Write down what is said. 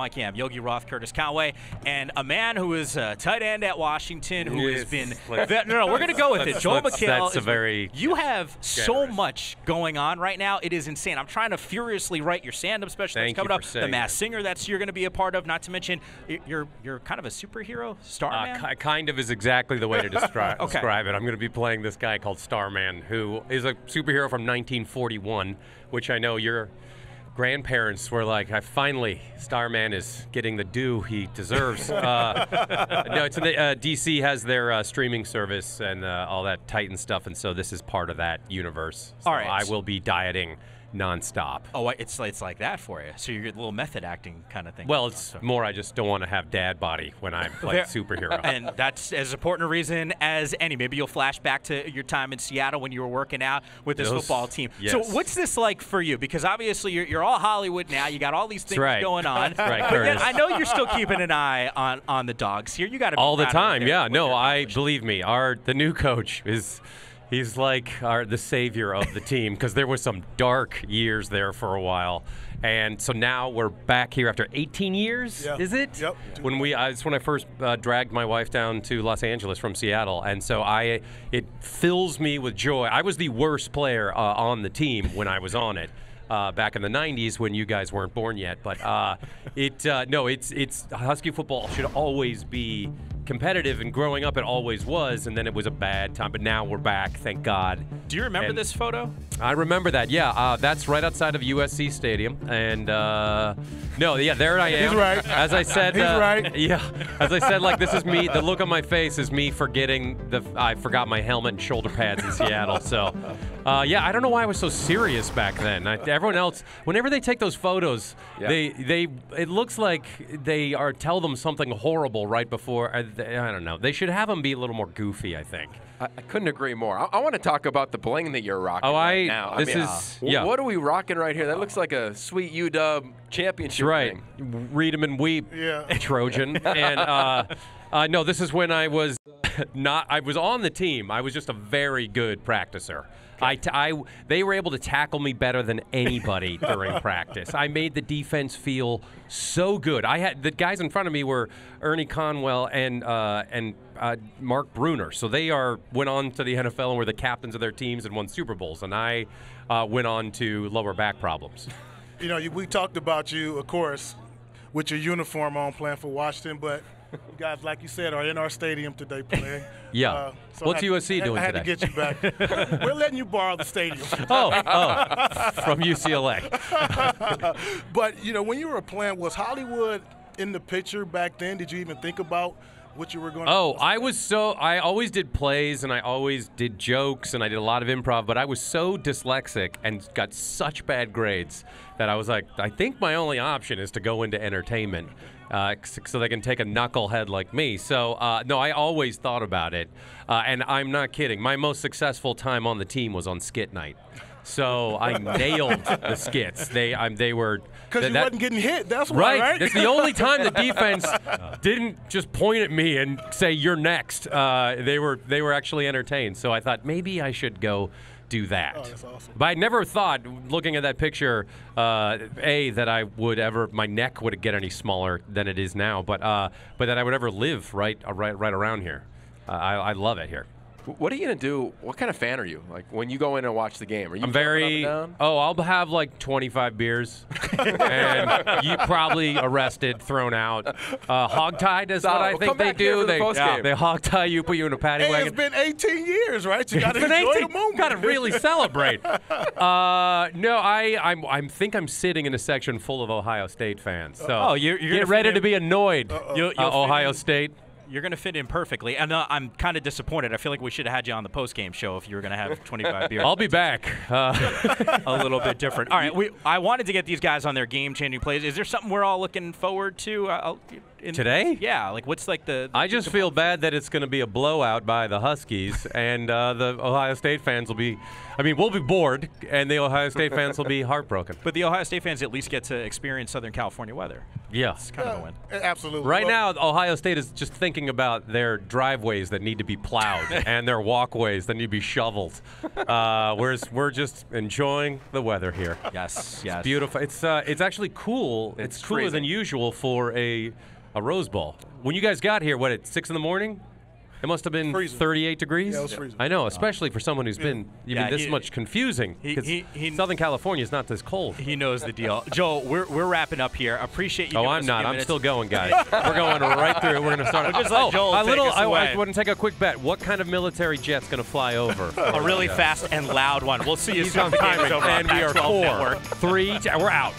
Mike Yam, Yogi Roth, Curtis Conway, and a man who is a tight end at Washington who has been. vet- no, no, we're going to go with it. Joel McHale. that's a very You have so much going on right now. It is insane. I'm trying to furiously write your stand-up special Thank that's coming up. The Mass that. Singer that's you're going to be a part of. Not to mention, you're you're kind of a superhero star Uh, man. ki- kind of is exactly the way to describe, Okay. describe it. I'm going to be playing this guy called Starman, who is a superhero from 1941, which I know your grandparents were like, I finally, Starman is getting the due he deserves. uh, no, it's the, uh, DC has their uh, streaming service and uh, all that Titan stuff, and so this is part of that universe. So All right. I will be dieting nonstop. Oh, it's it's like that for you. So you're a little method acting kind of thing. Well, going on, it's so. more I just don't want to have dad body when I'm There- superhero. and that's as important a reason as any. Maybe you'll flash back to your time in Seattle when you were working out with this Those- football team. yes. So, what's this like for you? Because obviously you're, you're all Hollywood now. You got all these things right. going on. Right, But then I know you're still keeping an eye on on the dogs here. You got to be all the time. Yeah, no, I believe me. Our the new coach is he's like our the savior of the team because there was some dark years there for a while. And so now we're back here after 18 years. Yeah. Is it? Yep. When we, I, it's when I first uh, dragged my wife down to Los Angeles from Seattle, and so I, it fills me with joy. I was the worst player uh, on the team when I was on it uh, back in the '90s when you guys weren't born yet. But uh, it, uh, no, it's it's Husky football should always be competitive, and growing up it always was, and then it was a bad time. But now we're back, thank God. Do you remember And- this photo? I remember that. Yeah, uh, that's right outside of USC Stadium, and uh, no, yeah, there I am. He's right. As I said, He's uh, right. Yeah, as I said, like this is me. The look on my face is me forgetting the. I forgot my helmet and shoulder pads in Seattle. So, uh, yeah, I don't know why I was so serious back then. I, everyone else, whenever they take those photos, Yeah. they they it looks like they are tell them something horrible right before. I, I don't know. They should have them be a little more goofy. I think. I, I couldn't agree more. I, I want to talk about the bling that you're rocking Oh, right I- now. this mean, is- wh- yeah. What are we rocking right here? That looks like a sweet UW championship. right. Read Read 'em and weep, Yeah. Trojan. and uh, uh, no, this is when I was not. I was on the team. I was just a very good practicer. I, t- I, they were able to tackle me better than anybody during practice. I made the defense feel so good. I had the guys in front of me were Ernie Conwell and uh, and uh, Mark Bruener. So they are went on to the NFL and were the captains of their teams and won Super Bowls. And I uh, went on to lower back problems. You know, you- we talked about you, of course, with your uniform on playing for Washington, but guys, like you said, are in our stadium today playing. Yeah. Uh, so What's I had- USC doing I had today? to get you back. We're letting you borrow the stadium. Oh, oh, from UCLA. but you know, when you were playing, was Hollywood in the picture back then? Did you even think about what you were going? Oh, I was so I always did plays and I always did jokes and I did a lot of improv, but I was so dyslexic and got such bad grades that I was like, I think my only option is to go into entertainment. Uh, so they can take a knucklehead like me. So uh, no, I always thought about it, uh, and I'm not kidding. My most successful time on the team was on skit night. So I nailed the skits. They, um, they were because that- you wasn't getting hit. That's why, Right. right? That's the only time the defense didn't just point at me and say "You're next." Uh, they were they were actually entertained. So I thought maybe I should go do that. Oh, that's awesome. But I never thought, looking at that picture, uh, a that I would ever my neck would get any smaller than it is now, but uh, but that I would ever live right uh, right right around here. Uh, I, I love it here. What are you gonna do? What kind of fan are you? Like when you go in and watch the game? Are you I'm very. Up and down? Oh, I'll have like 25 beers, and you probably arrested, thrown out. Uh, hogtied is what Solid. I think they do. for the They postgame. they hogtie you, put you in a paddy Hey, wagon. it's been 18 years, right? You got to It's been enjoy 18. the moment. Got to really celebrate. uh, no, I I'm I'm think I'm sitting in a section full of Ohio State fans. So Oh, you're- you're get ready to be annoyed. You'll- Uh, you'll fit Ohio in- State. You're going to fit in perfectly. And uh, I'm kind of disappointed. I feel like we should have had you on the post-game show if you were going to have 25 beers. I'll be back. Uh, a little bit different. All right, we, I wanted to get these guys on their game-changing plays. Is there something we're all looking forward to uh, in, Today? Yeah, like what's like the? I just feel bad that it's going to be a blowout by the Huskies, and uh, the Ohio State fans will be. I mean, we'll be bored, and the Ohio State fans will be heartbroken. But the Ohio State fans at least get to experience Southern California weather. Yeah. It's kind of a win. Absolutely. Right Well, now, Ohio State is just thinking about their driveways that need to be plowed and their walkways that need to be shoveled. Uh, whereas we're just enjoying the weather here. Yes, yes. Beautiful. It's uh, it's actually cool. It's, It's cooler than usual for a a Rose Bowl. When you guys got here, what at six in the morning? It must have been Freezing. 38 degrees. Yeah, it was freezing. I know, especially for someone who's been even Yeah, this he- much confusing. he- 'cause he- he- Southern California is not this cold. He knows the deal. Joel, we're, we're wrapping up here. Appreciate you. Oh, I'm not. I'm minutes. still going, guys. We're going right through. We're going to start. We'll just let oh, Joel a take little. us I, away. I want to take a quick bet. What kind of military jet's going to fly over? A really fast and loud one. We'll see you He's soon. on The game's timing, over on and we are Pac-12 four, Network. three. We're out.